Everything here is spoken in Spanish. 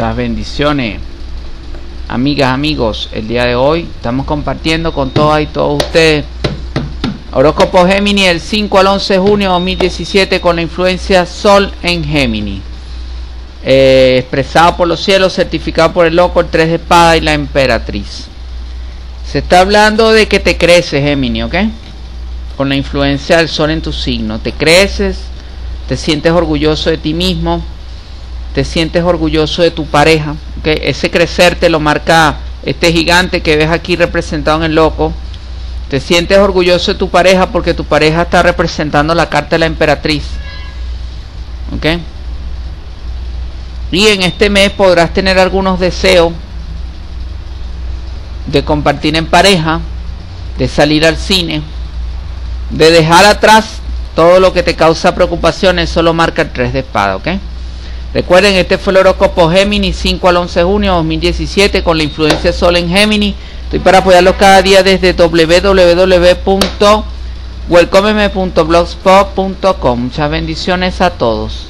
Muchas bendiciones. Amigas, amigos, el día de hoy estamos compartiendo con todas y todos ustedes Horóscopo Géminis el 5 al 11 de junio de 2017 con la influencia Sol en Géminis. Eh, expresado por los cielos, certificado por el loco, el 3 de espada y la emperatriz. Se está hablando de que te creces, Géminis, ¿ok? Con la influencia del Sol en tu signo. Te creces, te sientes orgulloso de ti mismo, te sientes orgulloso de tu pareja. ¿okay? Ese crecer te lo marca este gigante que ves aquí representado en el loco te sientes orgulloso de tu pareja porque tu pareja está representando la carta de la emperatriz. ¿Ok? Y en este mes podrás tener algunos deseos de compartir en pareja, de salir al cine, de dejar atrás todo lo que te causa preocupaciones, solo marca el 3 de espada, ¿ok? Recuerden, este fue el horóscopo Géminis 5 al 11 de junio de 2017 con la influencia Sol en Géminis Estoy para apoyarlos cada día desde www.welcomeme.blogspot.com. Muchas bendiciones a todos.